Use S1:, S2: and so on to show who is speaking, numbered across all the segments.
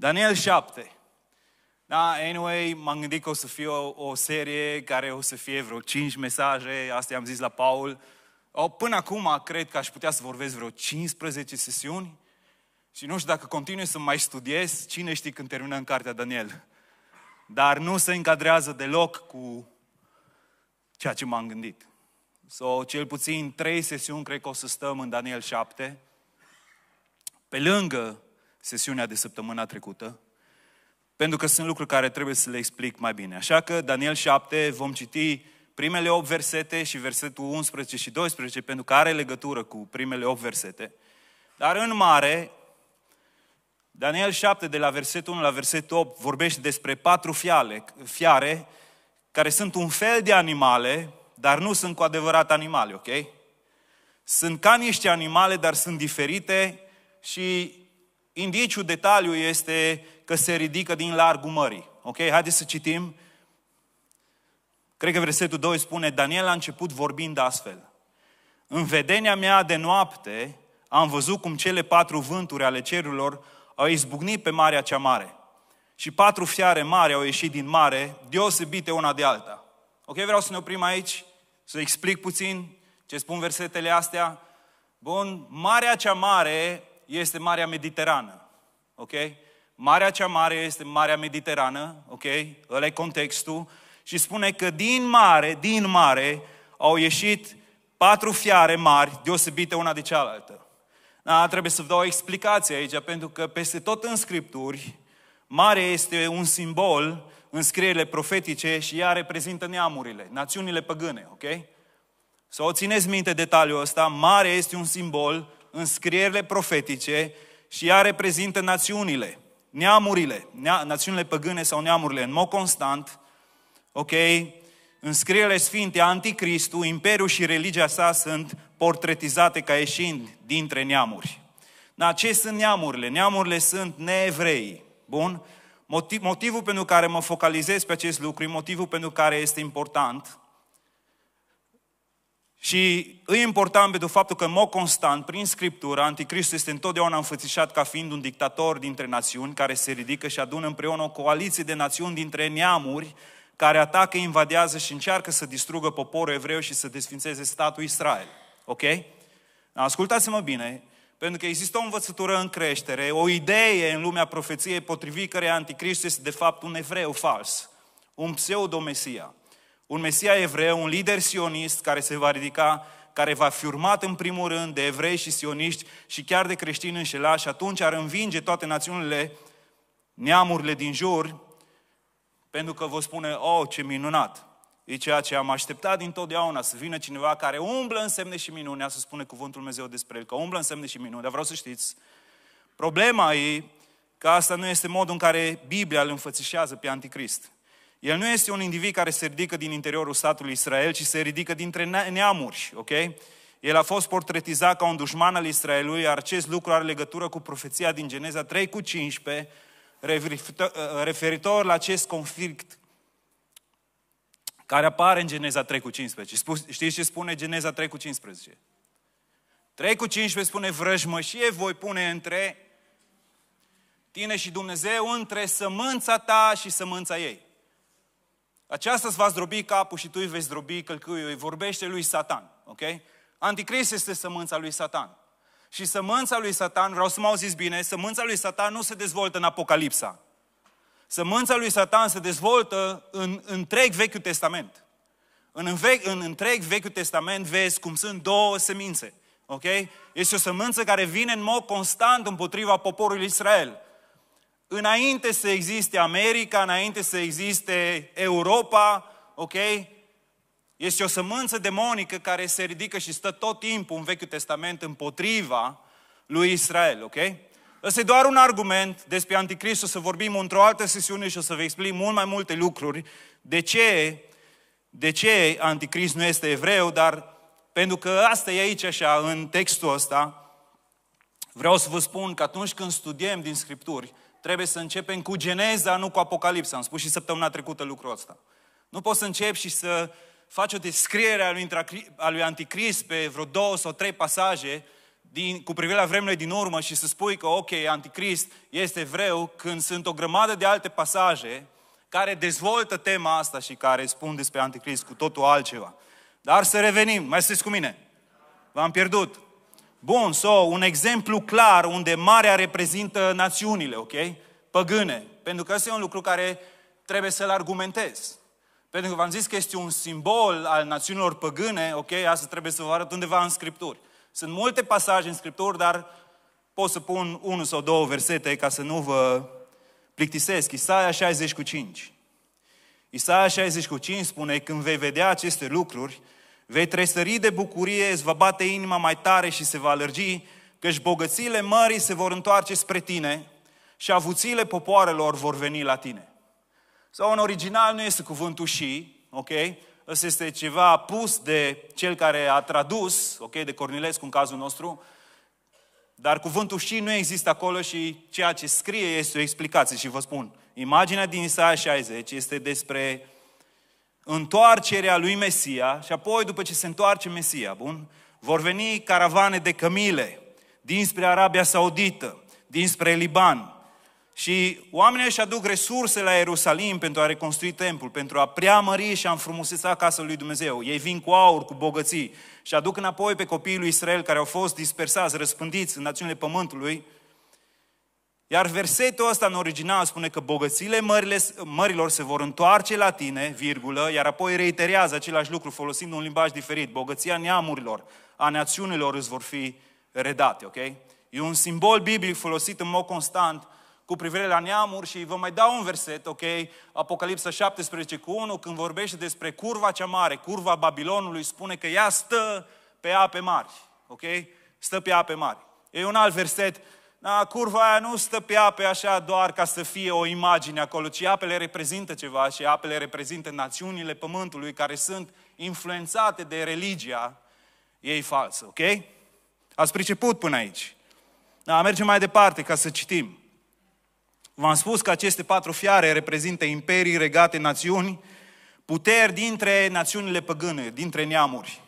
S1: Daniel 7. Da, anyway, m-am gândit că o să fie o, o serie care o să fie vreo 5 mesaje, asta am zis la Paul. O, până acum, cred că aș putea să vorbesc vreo 15 sesiuni și nu știu dacă continui să mai studiez, cine știe când terminăm cartea Daniel. Dar nu se încadrează deloc cu ceea ce m-am gândit. So, cel puțin trei sesiuni cred că o să stăm în Daniel 7, pe lângă sesiunea de săptămâna trecută, pentru că sunt lucruri care trebuie să le explic mai bine. Așa că Daniel 7 vom citi primele 8 versete și versetul 11 și 12, pentru că are legătură cu primele 8 versete. Dar în mare, Daniel 7, de la versetul 1 la versetul 8, vorbește despre patru fiale, fiare, care sunt un fel de animale, dar nu sunt cu adevărat animale, ok? Sunt ca niște animale, dar sunt diferite și indiciul detaliu este că se ridică din largul mării. Ok? Haideți să citim. Cred că versetul 2 spune, Daniel a început vorbind astfel. În vedenia mea de noapte am văzut cum cele patru vânturi ale cerurilor au izbucnit pe marea cea mare. Și patru fiare mari au ieșit din mare, deosebite una de alta. Ok, vreau să ne oprim aici, să explic puțin ce spun versetele astea. Bun, marea cea mare este Marea Mediterană. Ok? Marea cea mare este Marea Mediterană, ok? Ăla e contextul. Și spune că din mare, din mare, au ieșit patru fiare mari, deosebite una de cealaltă. Da, trebuie să vă dau o explicație aici, pentru că peste tot în Scripturi, mare este un simbol în scrierile profetice și ea reprezintă neamurile, națiunile păgâne, ok? Să o țineți minte detaliul ăsta, mare este un simbol în scrierile profetice și ea reprezintă națiunile, neamurile, nea, națiunile păgâne sau neamurile în mod constant, ok? În scrierile sfinte, anticristul, imperiul și religia sa sunt portretizate ca ieșind dintre neamuri. Dar ce sunt neamurile? Neamurile sunt neevrei. Bun? Motiv, motivul pentru care mă focalizez pe acest lucru, motivul pentru care este important, și e important pentru faptul că, în mod constant, prin Scriptură, Anticristul este întotdeauna înfățișat ca fiind un dictator dintre națiuni care se ridică și adună împreună o coaliție de națiuni dintre neamuri care atacă, invadează și încearcă să distrugă poporul evreu și să desfințeze statul Israel. Ok? Ascultați-mă bine, pentru că există o învățătură în creștere, o idee în lumea profeției potrivit care Anticristul este de fapt un evreu fals, un pseudo-mesia un Mesia evreu, un lider sionist care se va ridica, care va fi urmat în primul rând de evrei și sioniști și chiar de creștini înșelași, atunci ar învinge toate națiunile, neamurile din jur, pentru că vă spune, oh, ce minunat! E ceea ce am așteptat dintotdeauna, să vină cineva care umblă în semne și minune, să spune cuvântul Dumnezeu despre el, că umblă în semne și minune, dar vreau să știți, problema e că asta nu este modul în care Biblia îl înfățișează pe Anticrist. El nu este un individ care se ridică din interiorul statului Israel, ci se ridică dintre neamuri, ok? El a fost portretizat ca un dușman al Israelului, iar acest lucru are legătură cu profeția din Geneza 3 cu 15, referitor la acest conflict care apare în Geneza 3 cu 15. Știți ce spune Geneza 3 cu 15? 3 cu 15 spune vrăjmășie voi pune între tine și Dumnezeu, între sămânța ta și sămânța ei. Aceasta îți va zdrobi capul și tu îi vei zdrobi călcâiul. Îi vorbește lui Satan. Ok? Anticrist este sămânța lui Satan. Și sămânța lui Satan, vreau să mă auziți bine, sămânța lui Satan nu se dezvoltă în Apocalipsa. Sămânța lui Satan se dezvoltă în întreg Vechiul Testament. În, vechi, în întreg Vechiul Testament vezi cum sunt două semințe. Ok? Este o sămânță care vine în mod constant împotriva poporului Israel înainte să existe America, înainte să existe Europa, ok? Este o sămânță demonică care se ridică și stă tot timpul în Vechiul Testament împotriva lui Israel, ok? Ăsta e doar un argument despre Anticrist, o să vorbim într-o altă sesiune și o să vă explic mult mai multe lucruri de ce, de ce Anticrist nu este evreu, dar pentru că asta e aici așa, în textul ăsta, vreau să vă spun că atunci când studiem din Scripturi, trebuie să începem cu Geneza, nu cu Apocalipsa. Am spus și săptămâna trecută lucrul ăsta. Nu poți să începi și să faci o descriere a lui, a lui Anticrist pe vreo două sau trei pasaje, din, cu privire la vremurile din urmă și să spui că, ok, anticrist este evreu, când sunt o grămadă de alte pasaje care dezvoltă tema asta și care spun despre anticrist cu totul altceva. Dar să revenim, mai sunteți cu mine? V-am pierdut. Bun, so, un exemplu clar unde marea reprezintă națiunile, ok? Păgâne. Pentru că ăsta e un lucru care trebuie să-l argumentez. Pentru că v-am zis că este un simbol al națiunilor păgâne, ok? Asta trebuie să vă arăt undeva în Scripturi. Sunt multe pasaje în Scripturi, dar pot să pun unul sau două versete ca să nu vă plictisesc. Isaia 60 cu 5. Isaia 60 cu 5 spune, când vei vedea aceste lucruri, vei tresări de bucurie, îți va bate inima mai tare și se va lărgi, căci bogățiile mării se vor întoarce spre tine și avuțiile popoarelor vor veni la tine. Sau în original nu este cuvântul și, ok? Ăsta este ceva pus de cel care a tradus, ok, de Cornilescu în cazul nostru, dar cuvântul și nu există acolo și ceea ce scrie este o explicație. Și vă spun, imaginea din Isaia 60 este despre întoarcerea lui Mesia și apoi după ce se întoarce Mesia, bun, vor veni caravane de cămile dinspre Arabia Saudită, dinspre Liban, și oamenii își aduc resurse la Ierusalim pentru a reconstrui templul, pentru a preamări și a înfrumuseța casa lui Dumnezeu. Ei vin cu aur, cu bogății și aduc înapoi pe copiii lui Israel care au fost dispersați, răspândiți în națiunile pământului. Iar versetul ăsta în original spune că bogățiile mările, mărilor se vor întoarce la tine, virgulă, iar apoi reiterează același lucru folosind un limbaj diferit. Bogăția neamurilor, a națiunilor îți vor fi redate, ok? E un simbol biblic folosit în mod constant cu privire la neamuri și vă mai dau un verset, ok? Apocalipsa 17 cu 1, când vorbește despre curva cea mare, curva Babilonului, spune că ea stă pe ape mari, ok? Stă pe ape mari. E un alt verset, da, curva aia nu stă pe ape așa doar ca să fie o imagine acolo, ci apele reprezintă ceva și apele reprezintă națiunile pământului care sunt influențate de religia ei falsă, ok? Ați priceput până aici. Da, mergem mai departe ca să citim. V-am spus că aceste patru fiare reprezintă imperii, regate, națiuni, puteri dintre națiunile păgâne, dintre neamuri.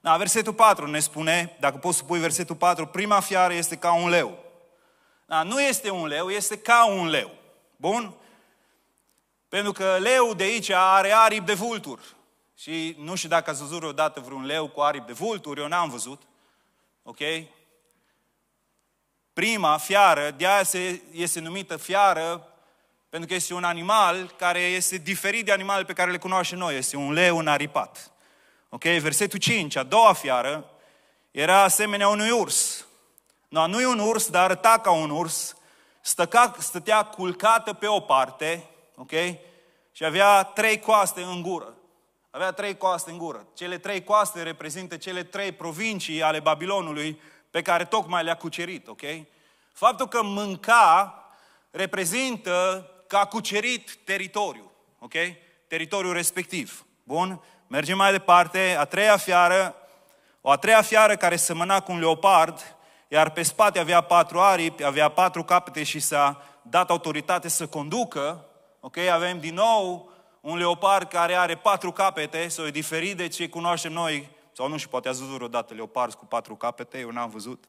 S1: Da, versetul 4 ne spune, dacă poți să pui versetul 4, prima fiară este ca un leu. Da, nu este un leu, este ca un leu. Bun? Pentru că leu de aici are aripi de vulturi. Și nu știu dacă ați văzut vreodată vreun leu cu aripi de vulturi, eu n-am văzut. Ok? prima fiară, de aia se, este numită fiară, pentru că este un animal care este diferit de animalele pe care le cunoaștem noi. Este un leu înaripat. Ok? Versetul 5, a doua fiară, era asemenea unui urs. No, nu e un urs, dar arăta ca un urs. Stăca, stătea culcată pe o parte, ok? Și avea trei coaste în gură. Avea trei coaste în gură. Cele trei coaste reprezintă cele trei provincii ale Babilonului pe care tocmai le-a cucerit, ok? Faptul că mânca reprezintă că a cucerit teritoriu, ok? Teritoriul respectiv. Bun? Mergem mai departe. A treia fiară, o a treia fiară care semăna cu un leopard, iar pe spate avea patru aripi, avea patru capete și s-a dat autoritate să conducă. Ok? Avem din nou un leopard care are patru capete, sau e diferit de ce cunoaștem noi sau nu știu, poate ați văzut vreodată leoparzi cu patru capete, eu n-am văzut.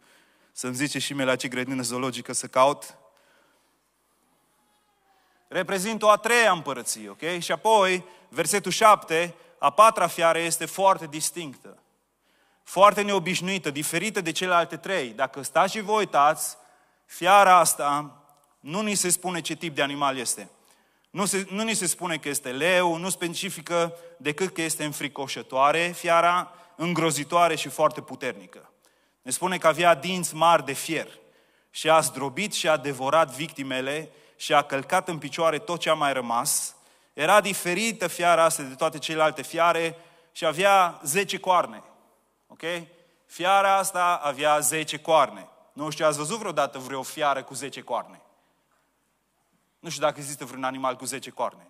S1: Să-mi zice și mie la ce grădină zoologică să caut. Reprezintă o a treia împărăție, ok? Și apoi, versetul 7, a patra fiară este foarte distinctă. Foarte neobișnuită, diferită de celelalte trei. Dacă stați și vă uitați, fiara asta nu ni se spune ce tip de animal este. Nu, se, nu ni se spune că este leu, nu specifică decât că este înfricoșătoare fiara, îngrozitoare și foarte puternică. Ne spune că avea dinți mari de fier și a zdrobit și a devorat victimele și a călcat în picioare tot ce a mai rămas. Era diferită fiara asta de toate celelalte fiare și avea 10 coarne. Ok? Fiara asta avea 10 coarne. Nu știu, ați văzut vreodată vreo fiară cu 10 coarne? Nu știu dacă există vreun animal cu 10 coarne.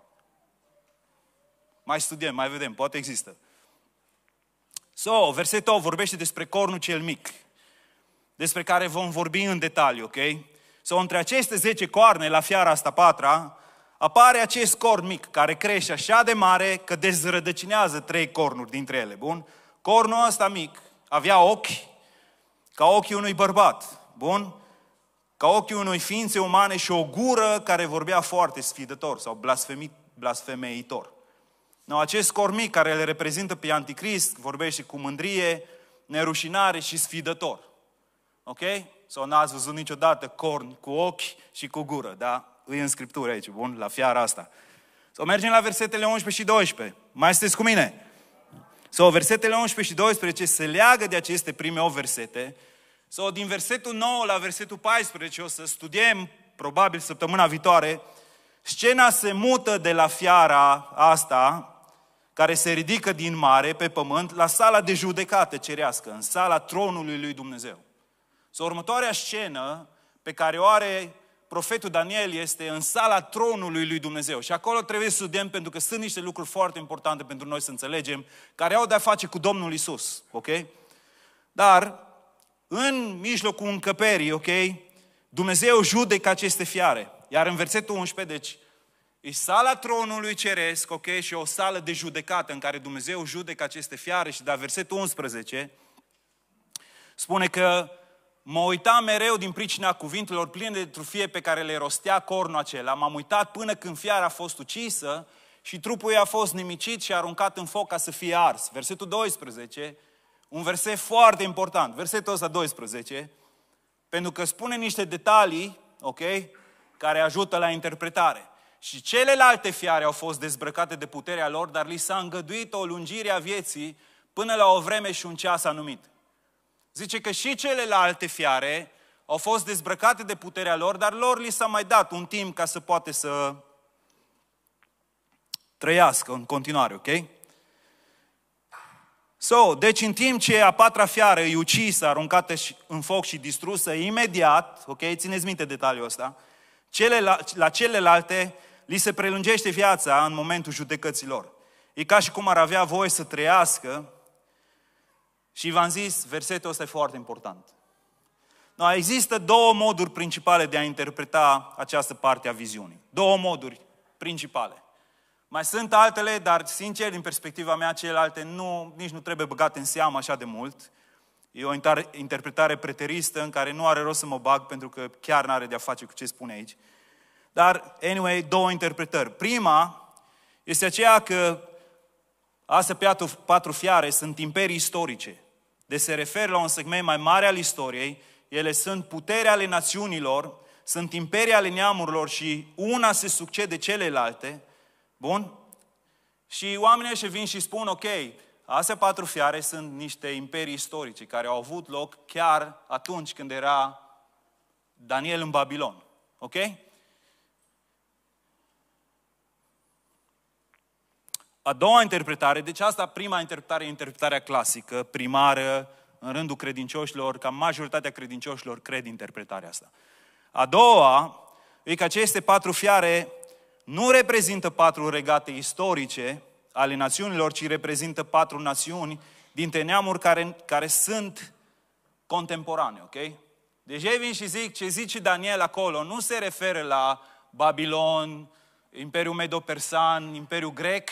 S1: Mai studiem, mai vedem, poate există. So, versetul 8 vorbește despre cornul cel mic, despre care vom vorbi în detaliu, ok? So, între aceste 10 coarne, la fiara asta patra, apare acest corn mic, care crește așa de mare că dezrădăcinează trei cornuri dintre ele, bun? Cornul ăsta mic avea ochi ca ochii unui bărbat, bun? Ca ochii unui ființe umane și o gură care vorbea foarte sfidător sau blasfemit, blasfemeitor. No, acest cormic care le reprezintă pe Anticrist vorbește cu mândrie, nerușinare și sfidător. Ok? Sau n-ați văzut niciodată corn cu ochi și cu gură, da? E în Scriptură aici, bun? La fiara asta. Sau mergem la versetele 11 și 12. Mai sunteți cu mine? Sau versetele 11 și 12 se leagă de aceste prime 8 versete. Sau din versetul 9 la versetul 14 o să studiem, probabil săptămâna viitoare, scena se mută de la fiara asta, care se ridică din mare pe pământ, la sala de judecată cerească, în sala tronului lui Dumnezeu. Sau următoarea scenă pe care o are profetul Daniel este în sala tronului lui Dumnezeu. Și acolo trebuie să studiem pentru că sunt niște lucruri foarte importante pentru noi să înțelegem, care au de-a face cu Domnul Isus. Ok? Dar, în mijlocul încăperii, ok, Dumnezeu judecă aceste fiare. Iar în versetul 11, deci, e sala tronului ceresc, ok, și o sală de judecată în care Dumnezeu judecă aceste fiare și de la versetul 11 spune că mă uitam mereu din pricina cuvintelor pline de trufie pe care le rostea cornul acela. M-am uitat până când fiara a fost ucisă și trupul ei a fost nimicit și aruncat în foc ca să fie ars. Versetul 12, un verset foarte important, versetul ăsta 12, pentru că spune niște detalii, ok, care ajută la interpretare. Și celelalte fiare au fost dezbrăcate de puterea lor, dar li s-a îngăduit o lungire a vieții până la o vreme și un ceas anumit. Zice că și celelalte fiare au fost dezbrăcate de puterea lor, dar lor li s-a mai dat un timp ca să poate să trăiască în continuare, ok? So, deci în timp ce a patra fiară e ucisă, aruncată în foc și distrusă imediat, ok, țineți minte detaliul ăsta, cele, la celelalte li se prelungește viața în momentul judecăților. E ca și cum ar avea voie să trăiască și v-am zis, versetul ăsta e foarte important. No, există două moduri principale de a interpreta această parte a viziunii. Două moduri principale. Mai sunt altele, dar sincer, din perspectiva mea, celelalte nu, nici nu trebuie băgate în seamă așa de mult. E o interpretare preteristă în care nu are rost să mă bag pentru că chiar nu are de-a face cu ce spune aici. Dar, anyway, două interpretări. Prima este aceea că astea patru, patru fiare sunt imperii istorice. Deci se referă la un segment mai mare al istoriei. Ele sunt puterea ale națiunilor, sunt imperii ale neamurilor și una se succede celelalte. Bun? Și oamenii ăștia vin și spun, ok, astea patru fiare sunt niște imperii istorice care au avut loc chiar atunci când era Daniel în Babilon. Ok? A doua interpretare, deci asta prima interpretare, interpretarea clasică, primară, în rândul credincioșilor, ca majoritatea credincioșilor cred interpretarea asta. A doua e că aceste patru fiare nu reprezintă patru regate istorice ale națiunilor, ci reprezintă patru națiuni dintre neamuri care, care sunt contemporane, ok? Deci ei vin și zic, ce zice Daniel acolo, nu se referă la Babilon, Imperiul Medo-Persan, Imperiul Grec,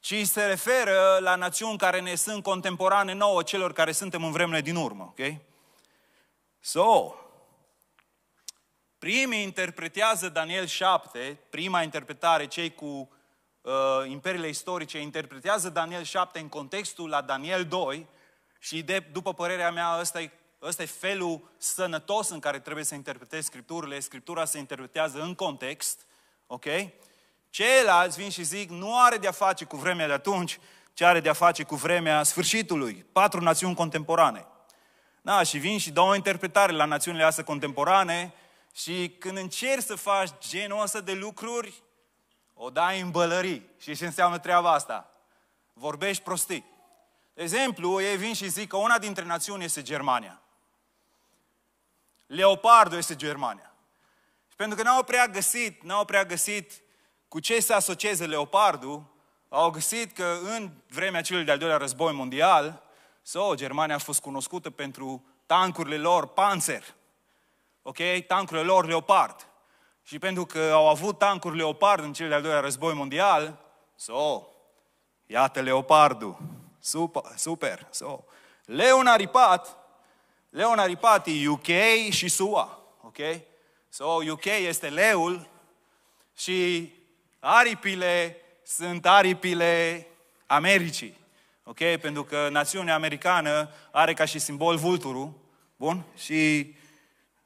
S1: ci se referă la națiuni care ne sunt contemporane nouă, celor care suntem în vremurile din urmă. Ok? So, primii interpretează Daniel 7, prima interpretare, cei cu uh, imperiile istorice, interpretează Daniel 7 în contextul la Daniel 2 și de, după părerea mea ăsta e, ăsta e felul sănătos în care trebuie să interpretezi Scripturile. Scriptura se interpretează în context, ok? Ceilalți vin și zic, nu are de-a face cu vremea de atunci, ci are de-a face cu vremea sfârșitului. Patru națiuni contemporane. Da, și vin și dau o interpretare la națiunile astea contemporane și când încerci să faci genul ăsta de lucruri, o dai în bălării. Și ce înseamnă treaba asta? Vorbești prostii. De exemplu, ei vin și zic că una dintre națiuni este Germania. Leopardul este Germania. Și pentru că n-au prea găsit, n-au prea găsit cu ce se asocieze leopardul, au găsit că în vremea celui de-al doilea război mondial, so, Germania a fost cunoscută pentru tancurile lor Panzer, ok? Tancurile lor Leopard. Și pentru că au avut tancuri Leopard în cel de-al doilea război mondial, so, iată Leopardul, super, super, so. Leu n-a ripat Leul Naripati, UK și SUA. Ok? So, UK este leul și aripile sunt aripile Americii. Ok? Pentru că națiunea americană are ca și simbol vulturul. Bun? Și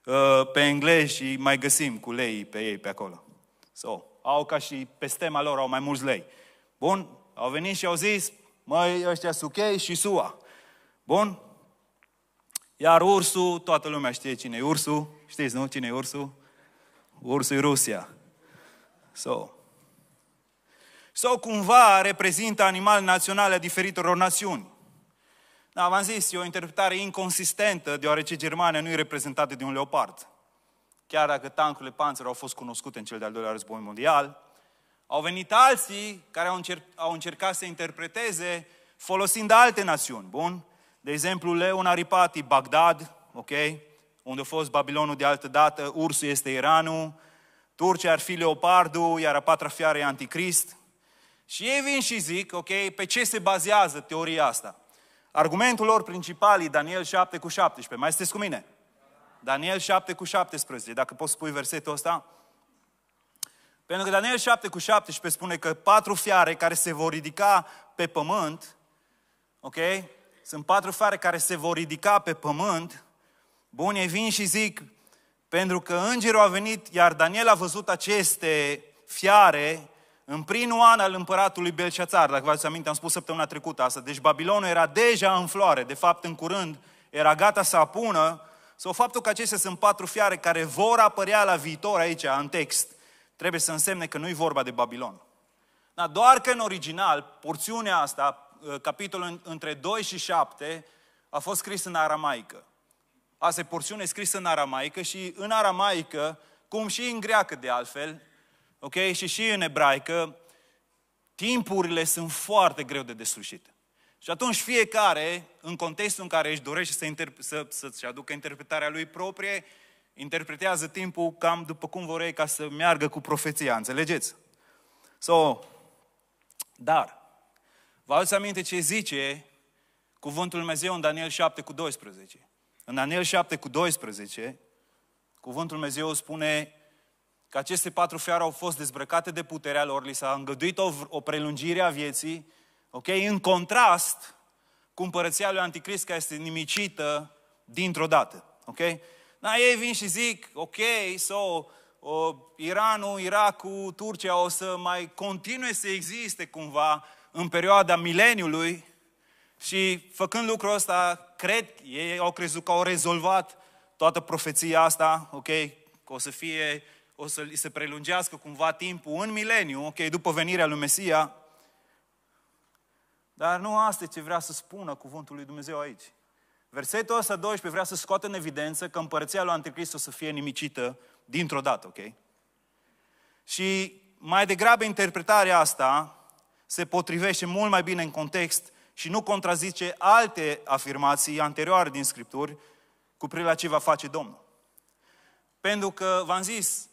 S1: uh, pe englezi și mai găsim cu lei pe ei pe acolo. So, au ca și pe stema lor au mai mulți lei. Bun? Au venit și au zis, măi, ăștia sunt UK și SUA. Bun? Iar ursul, toată lumea știe cine e ursul. Știți, nu? Cine e ursul? Ursul e Rusia. So. Sau cumva reprezintă animal național a diferitelor națiuni. Da, v-am zis, e o interpretare inconsistentă, deoarece Germania nu e reprezentată de un leopard. Chiar dacă tancurile Panzer au fost cunoscute în cel de-al doilea război mondial, au venit alții care au, încerc, au încercat să interpreteze folosind alte națiuni. Bun? De exemplu, Leon Aripati, Bagdad, ok? Unde a fost Babilonul de altă dată, ursul este Iranul, Turcia ar fi leopardul, iar a patra fiară e anticrist. Și ei vin și zic, ok, pe ce se bazează teoria asta? Argumentul lor principal e Daniel 7 cu 17. Mai sunteți cu mine? Daniel 7 cu 17, dacă poți spui versetul ăsta. Pentru că Daniel 7 cu 17 spune că patru fiare care se vor ridica pe pământ, ok? Sunt patru fiare care se vor ridica pe pământ. Bun, ei vin și zic, pentru că îngerul a venit, iar Daniel a văzut aceste fiare în primul an al împăratului Belșațar. Dacă vă ați aminte, am spus săptămâna trecută asta. Deci Babilonul era deja în floare. De fapt, în curând, era gata să apună. Sau faptul că acestea sunt patru fiare care vor apărea la viitor aici, în text, trebuie să însemne că nu e vorba de Babilon. Da, doar că în original, porțiunea asta, ă, capitolul între 2 și 7, a fost scris în aramaică. Asta e porțiune scrisă în aramaică și în aramaică, cum și în greacă de altfel, ok, și și în ebraică, timpurile sunt foarte greu de deslușit. Și atunci fiecare, în contextul în care își dorește să interp- să, să-și aducă interpretarea lui proprie, interpretează timpul cam după cum vor ei ca să meargă cu profeția, înțelegeți? So, dar, vă aduți aminte ce zice cuvântul Lui Dumnezeu în Daniel 7 cu 12? În Daniel 7 cu 12, cuvântul Lui Dumnezeu spune că aceste patru fiare au fost dezbrăcate de puterea lor, li s-a îngăduit o, o prelungire a vieții, ok? În contrast cu împărăția lui Anticrist care este nimicită dintr-o dată, ok? Da, ei vin și zic, ok, so, o, Iranul, Irakul, Turcia o să mai continue să existe cumva în perioada mileniului și făcând lucrul ăsta, cred, ei au crezut că au rezolvat toată profeția asta, ok, că o să fie, o să se prelungească cumva timpul în mileniu, ok, după venirea lui Mesia. Dar nu asta e ce vrea să spună cuvântul lui Dumnezeu aici. Versetul ăsta 12 vrea să scoată în evidență că împărăția lui Anticrist o să fie nimicită dintr-o dată, ok? Și mai degrabă interpretarea asta se potrivește mult mai bine în context și nu contrazice alte afirmații anterioare din Scripturi cu privire la ce va face Domnul. Pentru că, v-am zis,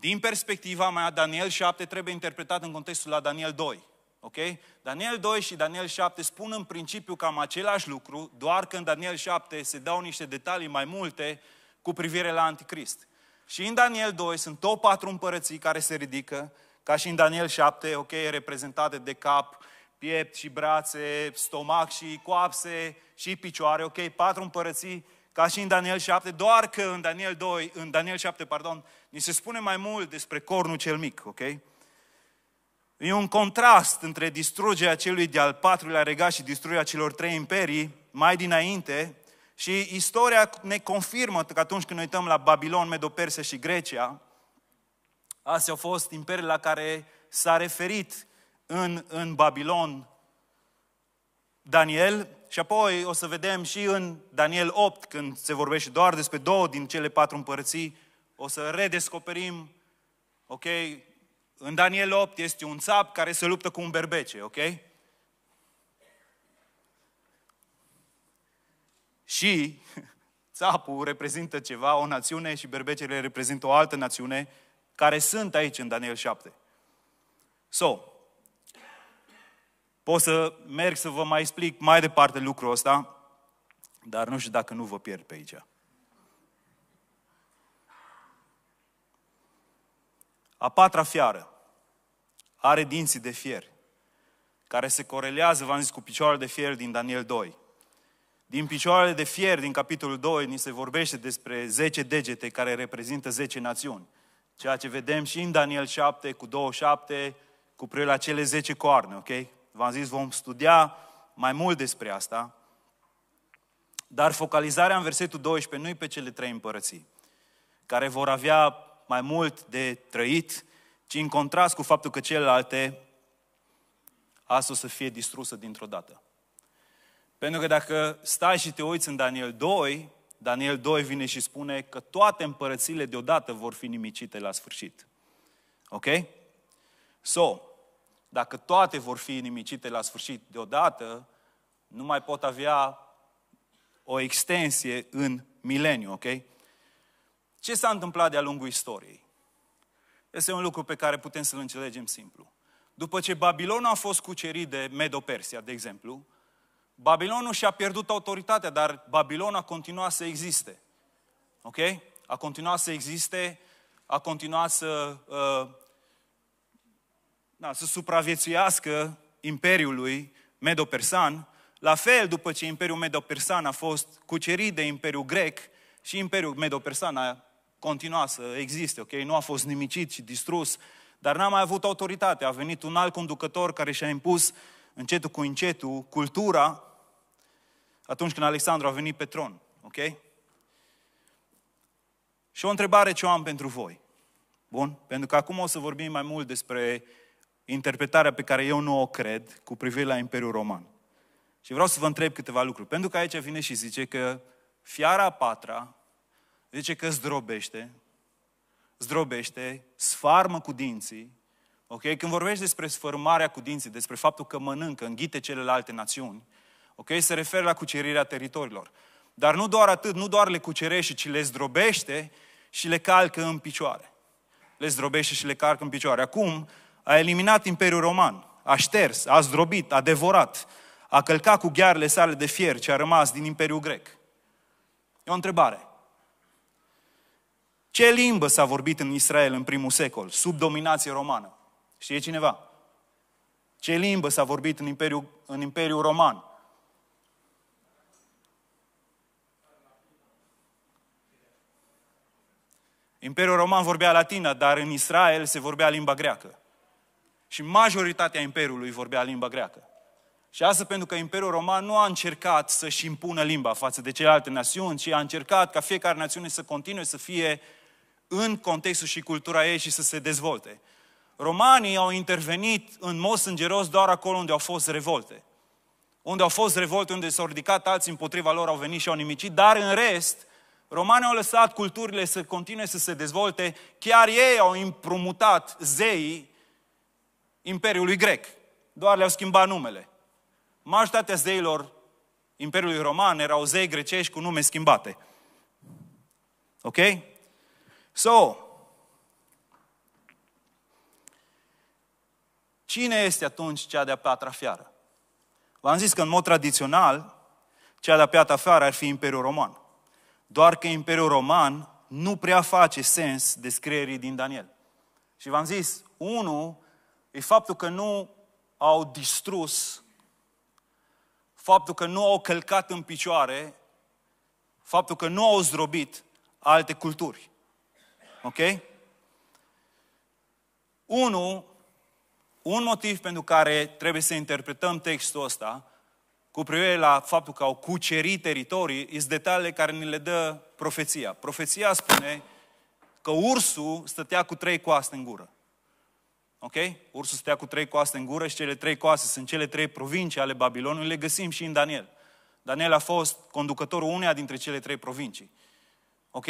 S1: din perspectiva mea, Daniel 7 trebuie interpretat în contextul la Daniel 2. Ok? Daniel 2 și Daniel 7 spun în principiu cam același lucru, doar că în Daniel 7 se dau niște detalii mai multe cu privire la Anticrist. Și în Daniel 2 sunt tot patru împărății care se ridică, ca și în Daniel 7, ok, reprezentate de cap, piept și brațe, stomac și coapse și picioare, ok, patru împărății, ca și în Daniel 7, doar că în Daniel 2, în Daniel 7, pardon, ni se spune mai mult despre cornul cel mic, ok? E un contrast între distrugerea celui de-al patrulea regat și distrugerea celor trei imperii mai dinainte și istoria ne confirmă că atunci când ne uităm la Babilon, Medopersia și Grecia, astea au fost imperii la care s-a referit în, în Babilon Daniel și apoi o să vedem și în Daniel 8, când se vorbește doar despre două din cele patru împărății, o să redescoperim, ok, în Daniel 8 este un țap care se luptă cu un berbece, ok? Și țapul reprezintă ceva, o națiune și berbecele reprezintă o altă națiune care sunt aici în Daniel 7. So, pot să merg să vă mai explic mai departe lucrul ăsta, Dar nu știu dacă nu vă pierd pe aici. A patra fiară are dinții de fier, care se corelează, v-am zis, cu picioarele de fier din Daniel 2. Din picioarele de fier din capitolul 2 ni se vorbește despre 10 degete care reprezintă 10 națiuni. Ceea ce vedem și în Daniel 7 cu 27 cu privire la cele 10 coarne, ok? V-am zis, vom studia mai mult despre asta. Dar focalizarea în versetul 12 nu e pe cele trei împărății, care vor avea mai mult de trăit, ci în contrast cu faptul că celelalte asta o să fie distrusă dintr-o dată. Pentru că dacă stai și te uiți în Daniel 2, Daniel 2 vine și spune că toate împărățile deodată vor fi nimicite la sfârșit. Ok? So, dacă toate vor fi nimicite la sfârșit deodată, nu mai pot avea o extensie în mileniu, ok? Ce s-a întâmplat de-a lungul istoriei? Este un lucru pe care putem să-l înțelegem simplu. După ce Babilon a fost cucerit de Medo-Persia, de exemplu, Babilonul și-a pierdut autoritatea, dar Babilon a continuat să existe. Ok? A continuat să existe, a continuat să, uh, da, să supraviețuiască Imperiului Medo-Persan. La fel, după ce Imperiul Medo-Persan a fost cucerit de Imperiul Grec, și Imperiul Medo-Persan a continuat să existe, ok? Nu a fost nimicit și distrus, dar n-a mai avut autoritate. A venit un alt conducător care și-a impus încetul cu încetul cultura atunci când Alexandru a venit pe tron, ok? Și o întrebare ce o am pentru voi. Bun? Pentru că acum o să vorbim mai mult despre interpretarea pe care eu nu o cred cu privire la Imperiul Roman. Și vreau să vă întreb câteva lucruri. Pentru că aici vine și zice că fiara a patra zice că zdrobește, zdrobește, sfarmă cu dinții, ok? Când vorbești despre sfărmarea cu dinții, despre faptul că mănâncă, înghite celelalte națiuni, ok? Se referă la cucerirea teritoriilor. Dar nu doar atât, nu doar le cucerește, ci le zdrobește și le calcă în picioare. Le zdrobește și le calcă în picioare. Acum a eliminat Imperiul Roman, a șters, a zdrobit, a devorat, a călcat cu ghearele sale de fier ce a rămas din Imperiul Grec. E o întrebare. Ce limbă s-a vorbit în Israel în primul secol, sub dominație romană? Știe cineva? Ce limbă s-a vorbit în Imperiul, în Imperiul Roman? Imperiul Roman vorbea latină, dar în Israel se vorbea limba greacă. Și majoritatea Imperiului vorbea limba greacă. Și asta pentru că Imperiul Roman nu a încercat să-și impună limba față de celelalte națiuni, ci a încercat ca fiecare națiune să continue să fie în contextul și cultura ei și să se dezvolte. Romanii au intervenit în mod sângeros doar acolo unde au fost revolte. Unde au fost revolte, unde s-au ridicat alții împotriva lor, au venit și au nimicit, dar în rest, romanii au lăsat culturile să continue să se dezvolte, chiar ei au împrumutat zeii Imperiului Grec. Doar le-au schimbat numele. Majoritatea zeilor Imperiului Roman erau zei grecești cu nume schimbate. Ok? So, cine este atunci cea de-a patra fiară? V-am zis că în mod tradițional, cea de-a patra fiară ar fi Imperiul Roman. Doar că Imperiul Roman nu prea face sens descrierii din Daniel. Și v-am zis, unul e faptul că nu au distrus, faptul că nu au călcat în picioare, faptul că nu au zdrobit alte culturi. Ok? Unu, un motiv pentru care trebuie să interpretăm textul ăsta cu privire la faptul că au cucerit teritorii, este detaliile care ni le dă profeția. Profeția spune că ursul stătea cu trei coaste în gură. Ok? Ursul stătea cu trei coaste în gură și cele trei coaste sunt cele trei provincii ale Babilonului, le găsim și în Daniel. Daniel a fost conducătorul uneia dintre cele trei provincii. Ok?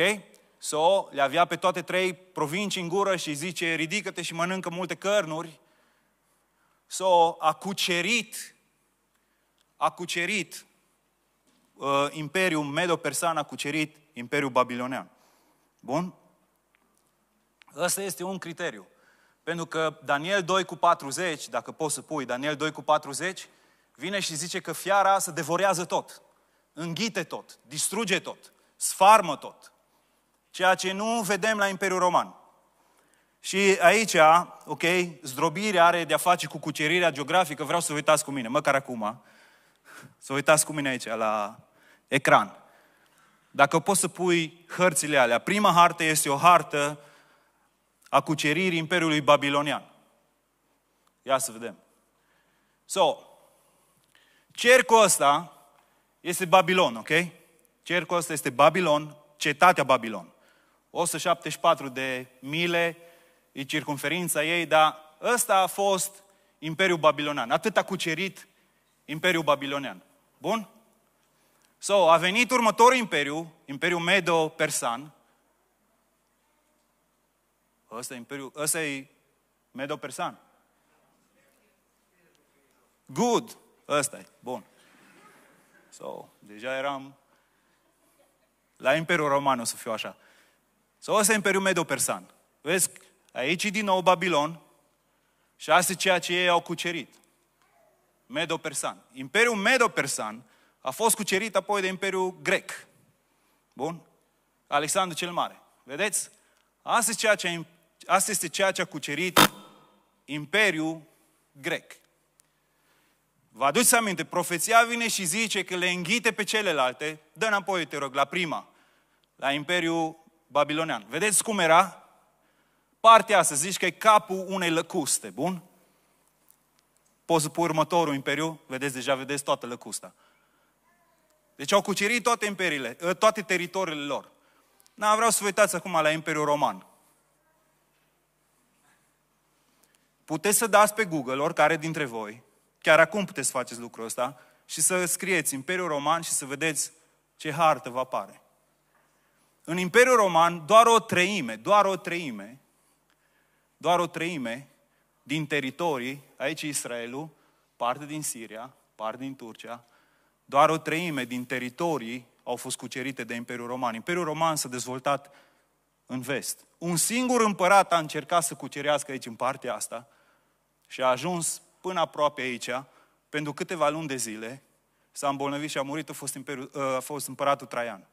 S1: So, le avea pe toate trei provincii în gură și zice, ridică-te și mănâncă multe cărnuri. So, a cucerit, a cucerit uh, Imperiul Medo-Persan, a cucerit Imperiul Babilonean. Bun? Ăsta este un criteriu. Pentru că Daniel 2 cu 40, dacă poți să pui Daniel 2 cu 40, vine și zice că fiara se devorează tot. înghite tot, distruge tot, sfarmă tot. Ceea ce nu vedem la Imperiul Roman. Și aici, ok, zdrobirea are de-a face cu cucerirea geografică, vreau să uitați cu mine, măcar acum, să uitați cu mine aici la ecran. Dacă poți să pui hărțile alea, prima hartă este o hartă a cuceririi Imperiului Babilonian. Ia să vedem. So, cercul ăsta este Babilon, ok? Cercul ăsta este Babilon, cetatea Babilon. 174 de mile e circunferința ei, dar ăsta a fost Imperiul Babilonian. Atât a cucerit Imperiul Babilonian. Bun? So, a venit următorul imperiu, Imperiul Medo-Persan. Ăsta e, imperiul, ăsta e Medo-Persan. Good. Ăsta e. Bun. So, deja eram la Imperiul Roman, o să fiu așa. So, ăsta e Imperiul Medo-Persan. Vezi, aici e din nou Babilon și asta e ceea ce ei au cucerit. Medo-Persan. Imperiul Medo-Persan a fost cucerit apoi de Imperiul Grec. Bun? Alexandru cel Mare. Vedeți? Asta este ceea ce, asta este ceea ce a cucerit Imperiul Grec. Vă aduceți aminte, profeția vine și zice că le înghite pe celelalte, dă înapoi, te rog, la prima, la Imperiul Babilonian. Vedeți cum era? Partea asta, zici că e capul unei lăcuste, bun? Poți să pui următorul imperiu, vedeți, deja vedeți toată lăcusta. Deci au cucerit toate imperiile, ă, toate teritoriile lor. Na, vreau să vă uitați acum la Imperiul Roman. Puteți să dați pe Google, oricare dintre voi, chiar acum puteți să faceți lucrul ăsta, și să scrieți Imperiul Roman și să vedeți ce hartă vă apare. În Imperiul Roman, doar o treime, doar o treime, doar o treime din teritorii, aici Israelul, parte din Siria, parte din Turcia, doar o treime din teritorii au fost cucerite de Imperiul Roman. Imperiul Roman s-a dezvoltat în vest. Un singur împărat a încercat să cucerească aici în partea asta și a ajuns până aproape aici, pentru câteva luni de zile, s-a îmbolnăvit și a murit, a fost, imperiul, ă, a fost împăratul Traian.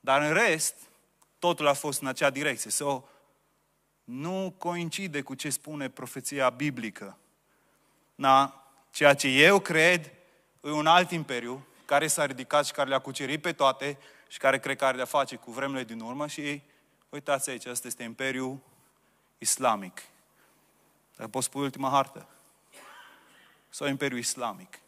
S1: Dar în rest, totul a fost în acea direcție. So, nu coincide cu ce spune profeția biblică. Na, ceea ce eu cred e un alt imperiu care s-a ridicat și care le-a cucerit pe toate și care cred că are de-a face cu vremurile din urmă și uitați aici, asta este Imperiul Islamic. Dar poți spune ultima hartă. Sau Imperiul Islamic.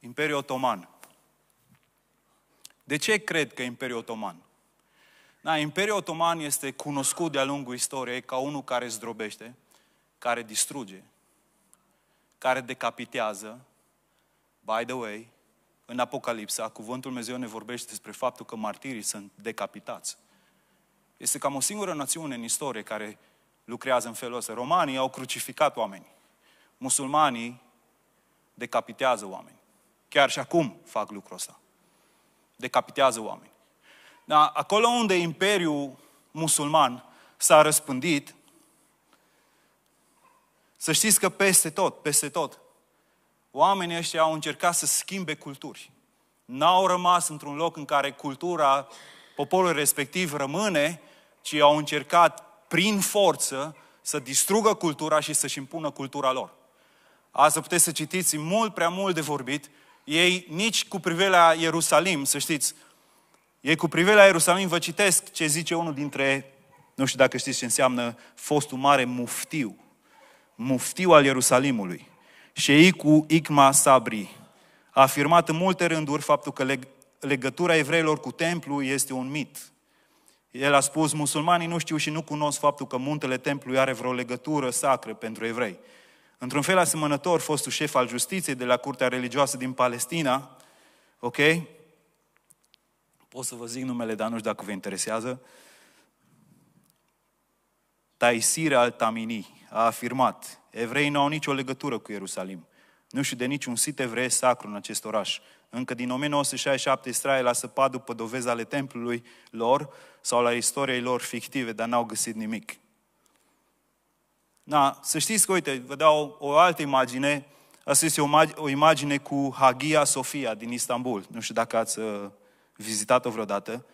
S1: Imperiul Otoman. De ce cred că Imperiul Otoman? Da, Imperiul Otoman este cunoscut de-a lungul istoriei ca unul care zdrobește, care distruge, care decapitează. By the way, în Apocalipsa, cuvântul Dumnezeu ne vorbește despre faptul că martirii sunt decapitați. Este cam o singură națiune în istorie care lucrează în felul ăsta. Romanii au crucificat oameni. Musulmanii decapitează oameni. Chiar și acum fac lucrul ăsta. Decapitează oameni. Dar acolo unde Imperiul musulman s-a răspândit, să știți că peste tot, peste tot, oamenii ăștia au încercat să schimbe culturi. N-au rămas într-un loc în care cultura poporului respectiv rămâne, ci au încercat prin forță să distrugă cultura și să-și impună cultura lor. Asta puteți să citiți mult prea mult de vorbit. Ei nici cu privire la Ierusalim, să știți, ei cu privire la Ierusalim vă citesc ce zice unul dintre, nu știu dacă știți ce înseamnă fostul mare muftiu, muftiu al Ierusalimului, cu Ikma Sabri, a afirmat în multe rânduri faptul că leg- legătura evreilor cu templu este un mit. El a spus, musulmanii nu știu și nu cunosc faptul că muntele templului are vreo legătură sacră pentru evrei. Într-un fel asemănător, fostul șef al justiției de la Curtea Religioasă din Palestina, ok, Pot să vă zic numele, dar nu știu dacă vă interesează. Taisir al-Tamini a afirmat, evreii nu au nicio legătură cu Ierusalim. Nu știu de niciun sit evrei sacru în acest oraș. Încă din 1967 Israel a săpat după dovezi ale templului lor sau la istoriei lor fictive, dar n-au găsit nimic. Na, să știți că, uite, vă dau o altă imagine. Asta este o, o imagine cu Hagia Sofia din Istanbul. Nu știu dacă ați uh, vizitat-o vreodată.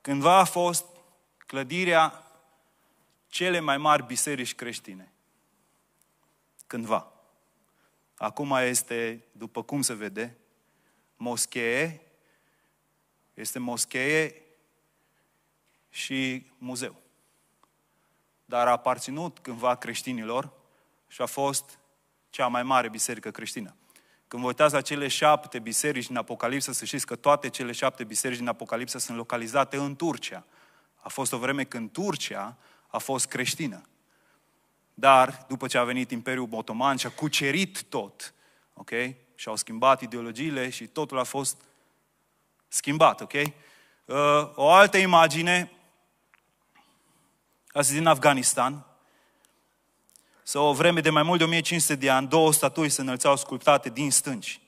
S1: Cândva a fost clădirea cele mai mari biserici creștine. Cândva. Acum este, după cum se vede, moschee, este moschee și muzeu. Dar a aparținut cândva creștinilor și a fost cea mai mare biserică creștină. Când vă uitați la cele șapte biserici din Apocalipsă, să știți că toate cele șapte biserici din Apocalipsă sunt localizate în Turcia. A fost o vreme când Turcia a fost creștină. Dar, după ce a venit Imperiul Otoman și a cucerit tot, ok? Și au schimbat ideologiile și totul a fost schimbat, ok? Uh, o altă imagine, asta din Afganistan, sau o vreme de mai mult de 1500 de ani, două statui se înălțau sculptate din stânci.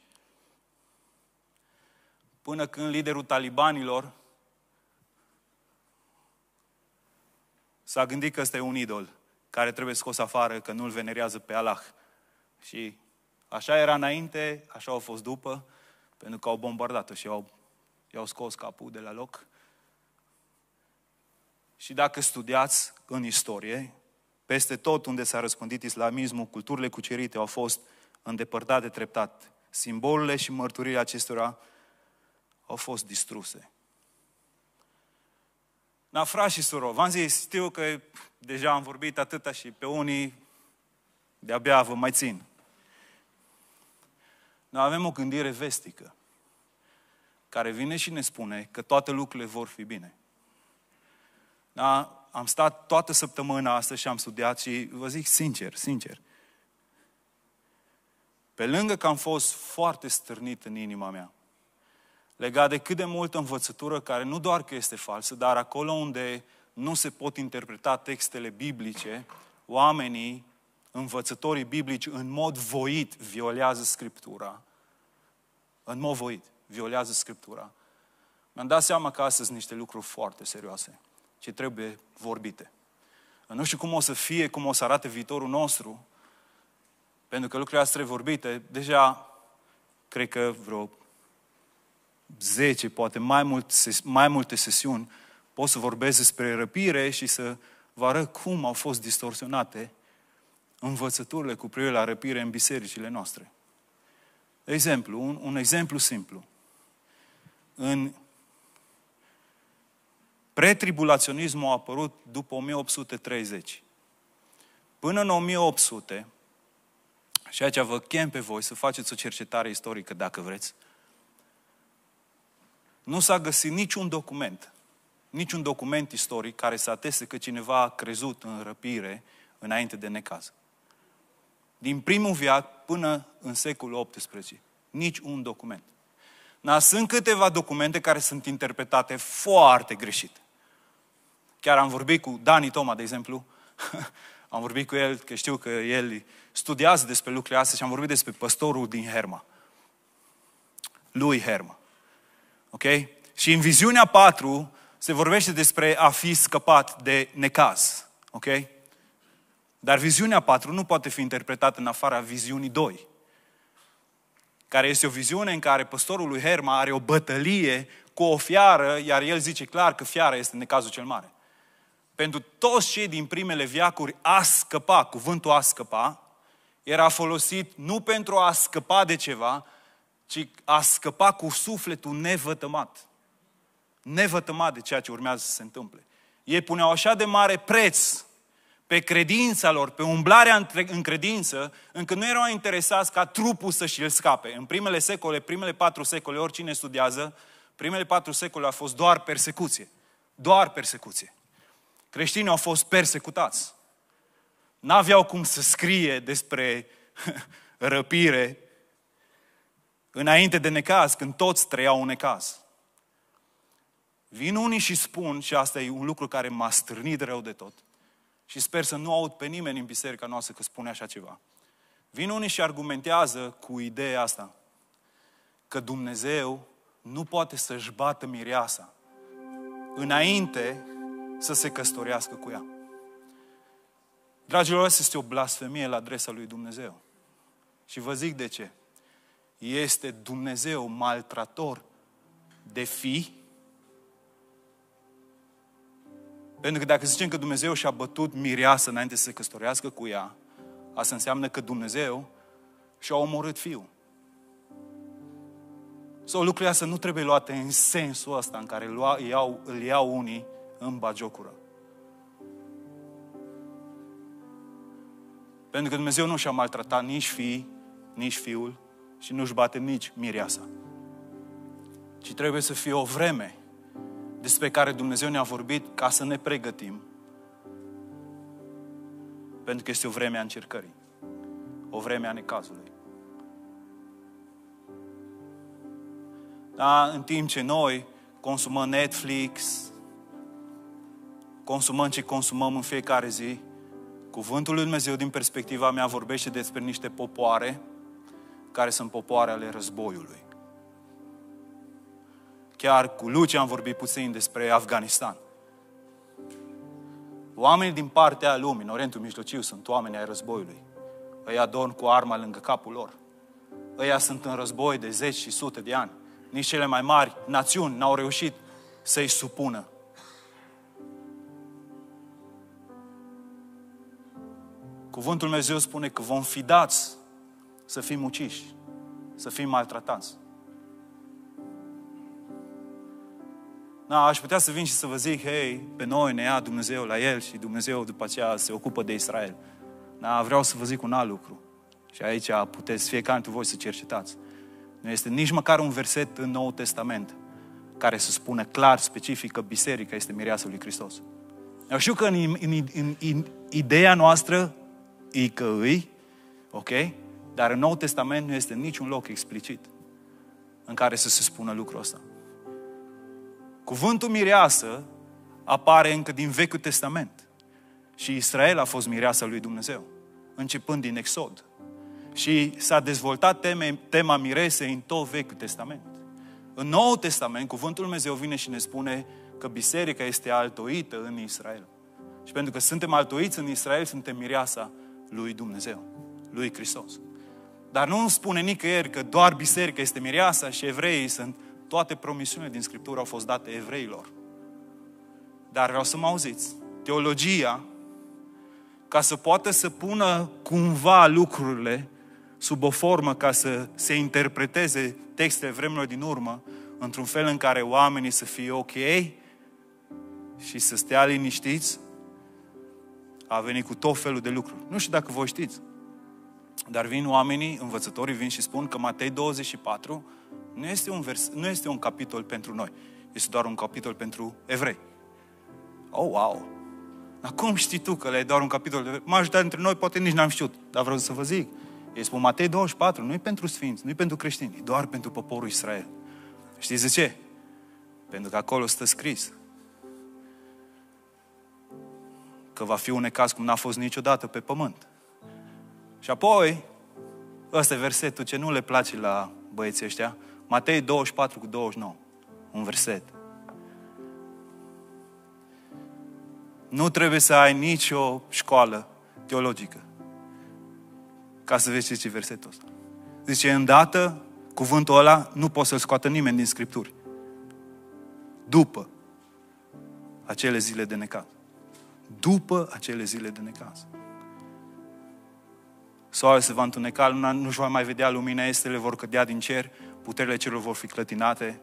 S1: Până când liderul talibanilor s-a gândit că ăsta e un idol care trebuie scos afară, că nu-l venerează pe Allah. Și așa era înainte, așa au fost după, pentru că au bombardat-o și au, i-au scos capul de la loc. Și dacă studiați în istorie, peste tot unde s-a răspândit islamismul, culturile cucerite au fost îndepărtate treptat. Simbolurile și mărturile acestora au fost distruse. Na, frați și surori, v-am zis, știu că deja am vorbit atâta și pe unii de-abia vă mai țin. Noi avem o gândire vestică care vine și ne spune că toate lucrurile vor fi bine. Da? Am stat toată săptămâna asta și am studiat și vă zic sincer, sincer, pe lângă că am fost foarte stârnit în inima mea, legat de cât de multă învățătură care nu doar că este falsă, dar acolo unde nu se pot interpreta textele biblice, oamenii, învățătorii biblici, în mod voit violează Scriptura. În mod voit violează Scriptura. Mi-am dat seama că astăzi niște lucruri foarte serioase, ce trebuie vorbite. Nu știu cum o să fie, cum o să arate viitorul nostru, pentru că lucrurile astea trebuie vorbite. Deja, cred că vreo 10, poate mai, mult, mai multe sesiuni, pot să vorbesc despre răpire și să vă arăt cum au fost distorsionate învățăturile cu privire la răpire în bisericile noastre. De exemplu, un, un exemplu simplu. În pretribulaționismul a apărut după 1830. Până în 1800, și aici vă chem pe voi să faceți o cercetare istorică dacă vreți, nu s-a găsit niciun document, niciun document istoric care să ateste că cineva a crezut în răpire înainte de necaz. Din primul viac până în secolul XVIII. Nici un document. Dar sunt câteva documente care sunt interpretate foarte greșit. Chiar am vorbit cu Dani Toma, de exemplu. am vorbit cu el, că știu că el studiază despre lucrurile astea și am vorbit despre păstorul din Herma. Lui Herma. Ok? Și în viziunea 4 se vorbește despre a fi scăpat de necaz. Ok? Dar viziunea 4 nu poate fi interpretată în afara viziunii 2. Care este o viziune în care păstorul lui Herma are o bătălie cu o fiară, iar el zice clar că fiara este necazul cel mare. Pentru toți cei din primele viacuri, a scăpa, cuvântul a scăpa, era folosit nu pentru a scăpa de ceva, ci a scăpa cu sufletul nevătămat. Nevătămat de ceea ce urmează să se întâmple. Ei puneau așa de mare preț pe credința lor, pe umblarea în credință, încât nu erau interesați ca trupul să-și îl scape. În primele secole, primele patru secole, oricine studiază, primele patru secole a fost doar persecuție. Doar persecuție. Creștinii au fost persecutați. N-aveau cum să scrie despre răpire, înainte de necaz, când toți trăiau un necaz. Vin unii și spun, și asta e un lucru care m-a strânit rău de tot, și sper să nu aud pe nimeni în biserica noastră că spune așa ceva. Vin unii și argumentează cu ideea asta, că Dumnezeu nu poate să-și bată mireasa înainte să se căsătorească cu ea. Dragilor, asta este o blasfemie la adresa lui Dumnezeu. Și vă zic de ce. Este Dumnezeu maltrator de fi. Pentru că dacă zicem că Dumnezeu și-a bătut mireasă înainte să se căsătorească cu ea, asta înseamnă că Dumnezeu și-a omorât fiul. Sau lucrurile astea nu trebuie luate în sensul ăsta în care îl iau, îl iau unii în bagiocură. Pentru că Dumnezeu nu și-a maltratat nici fii, nici fiul și nu-și bate nici mireasa. Ci trebuie să fie o vreme despre care Dumnezeu ne-a vorbit ca să ne pregătim. Pentru că este o vreme a încercării. O vreme a necazului. Da? În timp ce noi consumăm Netflix, consumăm ce consumăm în fiecare zi, Cuvântul lui Dumnezeu din perspectiva mea vorbește despre niște popoare care sunt popoare ale războiului. Chiar cu Luce am vorbit puțin despre Afganistan. Oamenii din partea lumii, în Orientul Mijlociu, sunt oameni ai războiului. Ei dorm cu arma lângă capul lor. Ei sunt în război de zeci și sute de ani. Nici cele mai mari națiuni n-au reușit să-i supună. Cuvântul Dumnezeu spune că vom fi dați să fim uciși, să fim maltratați. Da, aș putea să vin și să vă zic, hei, pe noi ne ia Dumnezeu la El și Dumnezeu după aceea se ocupă de Israel. Da, vreau să vă zic un alt lucru. Și aici puteți fiecare dintre voi să cercetați. Nu este nici măcar un verset în Noul Testament care să spună clar, specific că biserica este mireasa lui Hristos. Eu știu că în, în, în, în ideea noastră e că îi, ok? Dar în Nou Testament nu este niciun loc explicit în care să se spună lucrul ăsta. Cuvântul mireasă apare încă din Vechiul Testament. Și Israel a fost mireasa lui Dumnezeu, începând din Exod. Și s-a dezvoltat teme, tema miresei în tot Vechiul Testament. În Noul Testament, Cuvântul Dumnezeu vine și ne spune că biserica este altoită în Israel. Și pentru că suntem altoiți în Israel, suntem mireasa lui Dumnezeu, lui Hristos. Dar nu spune nicăieri că doar biserica este mireasa și evreii sunt, toate promisiunile din Scriptură au fost date evreilor. Dar vreau să mă auziți, teologia, ca să poată să pună cumva lucrurile sub o formă ca să se interpreteze textele vremurilor din urmă, într-un fel în care oamenii să fie ok și să stea liniștiți, a venit cu tot felul de lucruri. Nu știu dacă voi știți, dar vin oamenii, învățătorii vin și spun că Matei 24 nu este un, vers, nu este un capitol pentru noi, este doar un capitol pentru evrei. Oh, wow! Dar cum știi tu că le doar un capitol de Majoritatea dintre noi poate nici n-am știut, dar vreau să vă zic. Ei spun Matei 24, nu e pentru sfinți, nu e pentru creștini, e doar pentru poporul Israel. Știți de ce? Pentru că acolo stă scris că va fi un necaz cum n-a fost niciodată pe pământ. Și apoi, ăsta e versetul ce nu le place la băieții ăștia, Matei 24 cu 29, un verset. Nu trebuie să ai nicio școală teologică ca să vezi ce versetul ăsta. Zice, îndată, cuvântul ăla nu poate să-l scoată nimeni din Scripturi. După acele zile de necaz după acele zile de necaz. Soarele se va întuneca, luna nu-și va mai vedea lumina, estele vor cădea din cer, puterile celor vor fi clătinate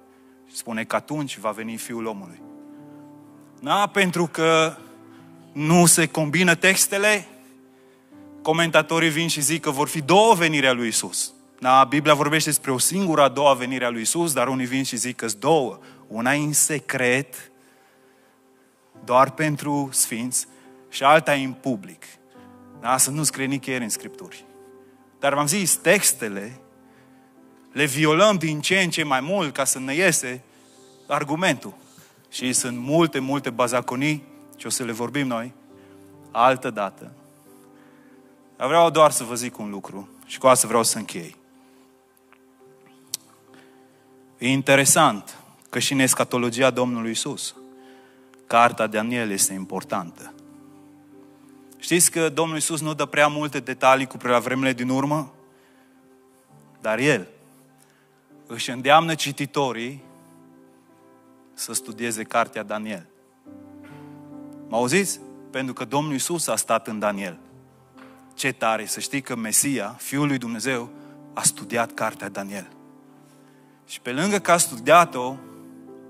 S1: și spune că atunci va veni Fiul omului. Da, pentru că nu se combină textele, comentatorii vin și zic că vor fi două veniri a lui Isus. Da, Biblia vorbește despre o singură a doua venire a lui Isus, dar unii vin și zic că sunt două. Una în secret doar pentru sfinți și alta în public. Da? Să nu scrie nicăieri în Scripturi. Dar v-am zis, textele le violăm din ce în ce mai mult ca să ne iese argumentul. Și sunt multe, multe bazaconii și o să le vorbim noi altă dată. Dar vreau doar să vă zic un lucru și cu asta vreau să închei. E interesant că și în escatologia Domnului Isus, Carta Daniel este importantă. Știți că Domnul Iisus nu dă prea multe detalii cu prea vremele din urmă? Dar El își îndeamnă cititorii să studieze cartea Daniel. Mă auziți? Pentru că Domnul Iisus a stat în Daniel. Ce tare să știi că Mesia, Fiul lui Dumnezeu, a studiat cartea Daniel. Și pe lângă că a studiat-o,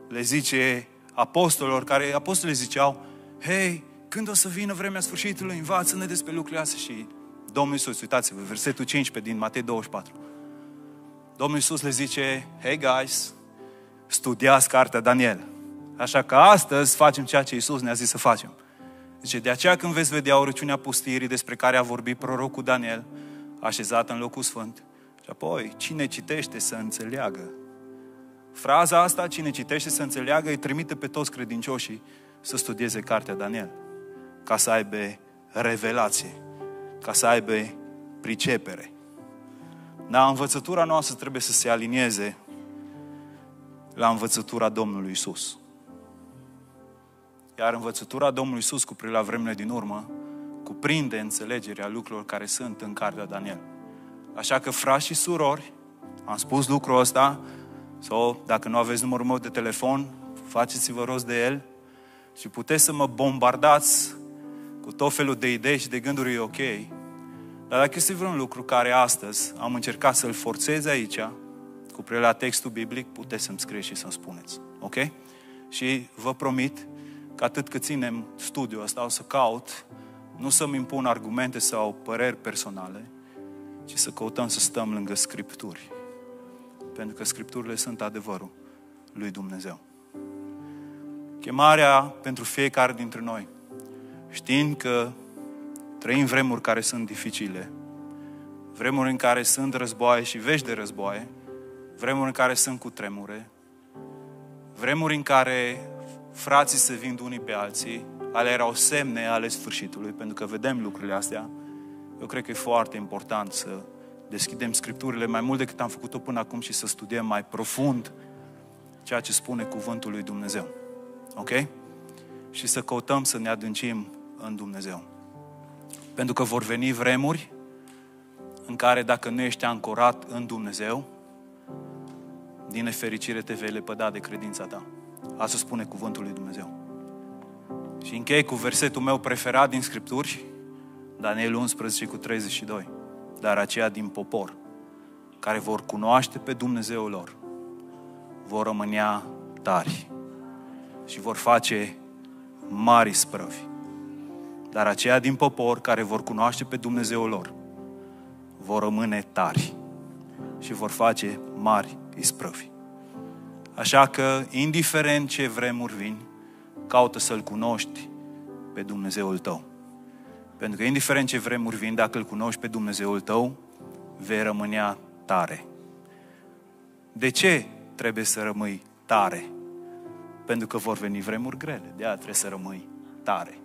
S1: le zice apostolilor, care apostolii ziceau, hei, când o să vină vremea sfârșitului, învață-ne despre lucrurile astea și Domnul Iisus, uitați-vă, versetul 15 din Matei 24. Domnul Iisus le zice, hey guys, studiați cartea Daniel. Așa că astăzi facem ceea ce Iisus ne-a zis să facem. Zice, de aceea când veți vedea urăciunea pustirii despre care a vorbit prorocul Daniel, așezat în locul sfânt, și apoi, cine citește să înțeleagă. Fraza asta, cine citește să înțeleagă, îi trimite pe toți credincioșii să studieze cartea Daniel, ca să aibă revelație, ca să aibă pricepere. Dar învățătura noastră trebuie să se alinieze la învățătura Domnului Isus. Iar învățătura Domnului Isus cu privire la vremele din urmă cuprinde înțelegerea lucrurilor care sunt în cartea Daniel. Așa că, frați și surori, am spus lucrul ăsta, sau dacă nu aveți numărul meu de telefon, faceți-vă rost de el și puteți să mă bombardați cu tot felul de idei și de gânduri ok. Dar dacă este vreun lucru care astăzi am încercat să-l forțez aici, cu privire la textul biblic, puteți să-mi scrieți și să-mi spuneți. Ok? Și vă promit că atât cât ținem studiul ăsta, o să caut nu să-mi impun argumente sau păreri personale, ci să căutăm să stăm lângă Scripturi. Pentru că Scripturile sunt adevărul lui Dumnezeu. Chemarea pentru fiecare dintre noi, știind că trăim vremuri care sunt dificile, vremuri în care sunt războaie și vești de războaie, vremuri în care sunt cu tremure, vremuri în care frații se vind unii pe alții, ale erau semne ale sfârșitului, pentru că vedem lucrurile astea. Eu cred că e foarte important să deschidem Scripturile mai mult decât am făcut-o până acum și să studiem mai profund ceea ce spune Cuvântul lui Dumnezeu. Ok? Și să căutăm să ne adâncim în Dumnezeu. Pentru că vor veni vremuri în care dacă nu ești ancorat în Dumnezeu, din nefericire te vei lepăda de credința ta. Asta spune cuvântul lui Dumnezeu. Și închei cu versetul meu preferat din Scripturi, Daniel 11 cu 32. Dar aceia din popor, care vor cunoaște pe Dumnezeul lor, vor rămânea tari și vor face mari sprăvi. Dar aceia din popor care vor cunoaște pe Dumnezeul lor, vor rămâne tari și vor face mari isprăvi. Așa că, indiferent ce vremuri vin, caută să-L cunoști pe Dumnezeul tău. Pentru că, indiferent ce vremuri vin, dacă îl cunoști pe Dumnezeul tău, vei rămânea tare. De ce trebuie să rămâi tare? Pentru că vor veni vremuri grele, de aia trebuie să rămâi tare.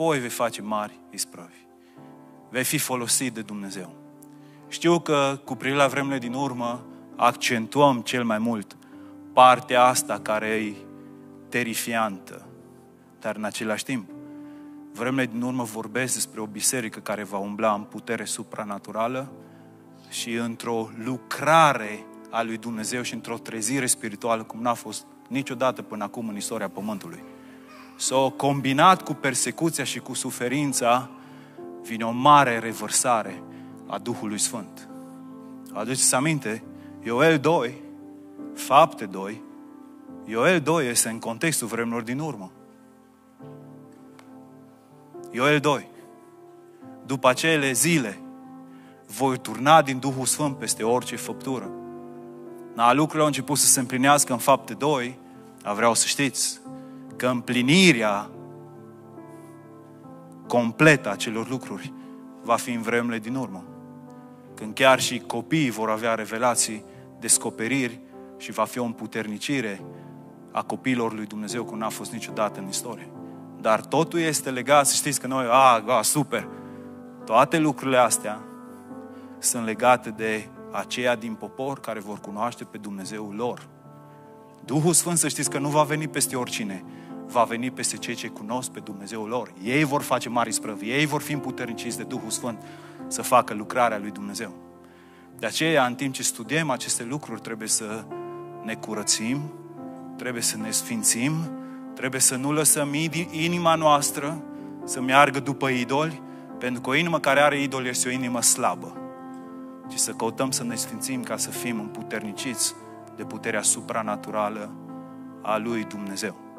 S1: Și apoi vei face mari isprăvi. Vei fi folosit de Dumnezeu. Știu că cu privire la vremurile din urmă accentuăm cel mai mult partea asta care e terifiantă, dar în același timp Vremele din urmă vorbesc despre o biserică care va umbla în putere supranaturală și într-o lucrare a lui Dumnezeu și într-o trezire spirituală cum n-a fost niciodată până acum în istoria Pământului. S-o combinat cu persecuția și cu suferința, vine o mare revărsare a Duhului Sfânt. Aduceți aminte, Ioel 2, fapte 2, Ioel 2 este în contextul vremurilor din urmă. Ioel 2. După acele zile, voi turna din Duhul Sfânt peste orice făptură. Na, lucrurile au început să se împlinească în fapte 2, dar vreau să știți că împlinirea completă a celor lucruri va fi în vremurile din urmă. Când chiar și copiii vor avea revelații, descoperiri și va fi o împuternicire a copiilor lui Dumnezeu cum n-a fost niciodată în istorie. Dar totul este legat, să știți că noi, a, a, super. Toate lucrurile astea sunt legate de aceia din popor care vor cunoaște pe Dumnezeul lor. Duhul Sfânt să știți că nu va veni peste oricine. Va veni peste cei ce cunosc pe Dumnezeul lor. Ei vor face mari sprăvi, ei vor fi împuterniciți de Duhul Sfânt să facă lucrarea lui Dumnezeu. De aceea, în timp ce studiem aceste lucruri, trebuie să ne curățim, trebuie să ne sfințim, trebuie să nu lăsăm inima noastră să meargă după idoli, pentru că o inimă care are idoli este o inimă slabă. Și să căutăm să ne sfințim ca să fim împuterniciți de puterea supranaturală a lui Dumnezeu.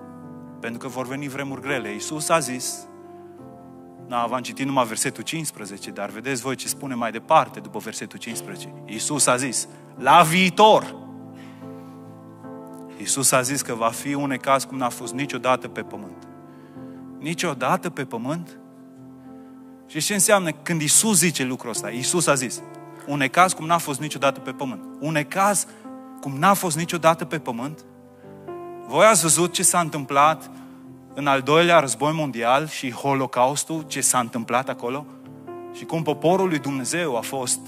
S1: Pentru că vor veni vremuri grele. Iisus a zis, da, v-am citit numai versetul 15, dar vedeți voi ce spune mai departe după versetul 15. Iisus a zis, la viitor. Iisus a zis că va fi un caz cum n-a fost niciodată pe pământ. Niciodată pe pământ? Și ce înseamnă când Iisus zice lucrul ăsta? Iisus a zis, un caz cum n-a fost niciodată pe pământ. Un caz cum n-a fost niciodată pe pământ? Voi ați văzut ce s-a întâmplat în al doilea război mondial și Holocaustul, ce s-a întâmplat acolo? Și cum poporul lui Dumnezeu a fost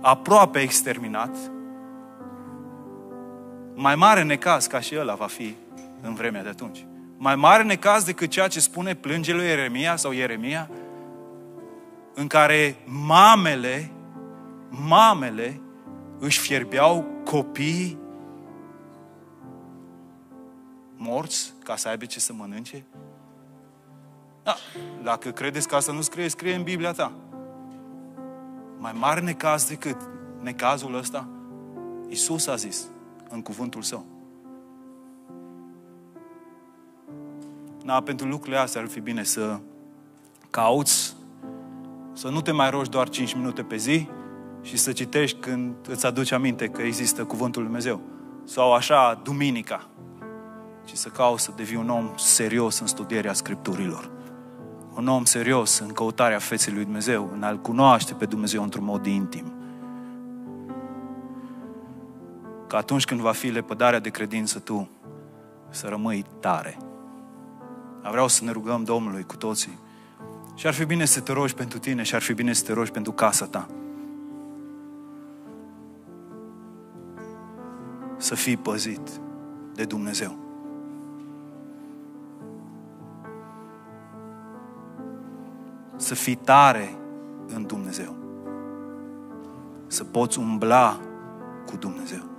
S1: aproape exterminat? Mai mare necaz ca și ăla va fi în vremea de atunci. Mai mare necaz decât ceea ce spune plânge lui Ieremia sau Ieremia, în care mamele, mamele își fierbeau copiii morți ca să aibă ce să mănânce? Da, dacă credeți că asta nu scrie, scrie în Biblia ta. Mai mare necaz decât necazul ăsta, Isus a zis în cuvântul său. Da, pentru lucrurile astea ar fi bine să cauți, să nu te mai rogi doar 5 minute pe zi și să citești când îți aduci aminte că există cuvântul Lui Dumnezeu. Sau așa, duminica ci să cauți să devii un om serios în studierea Scripturilor. Un om serios în căutarea feței lui Dumnezeu, în a-L cunoaște pe Dumnezeu într-un mod intim. Că atunci când va fi lepădarea de credință tu, să rămâi tare. Dar vreau să ne rugăm Domnului cu toții. Și ar fi bine să te rogi pentru tine și ar fi bine să te rogi pentru casa ta. Să fii păzit de Dumnezeu. Să fii tare în Dumnezeu. Să poți umbla cu Dumnezeu.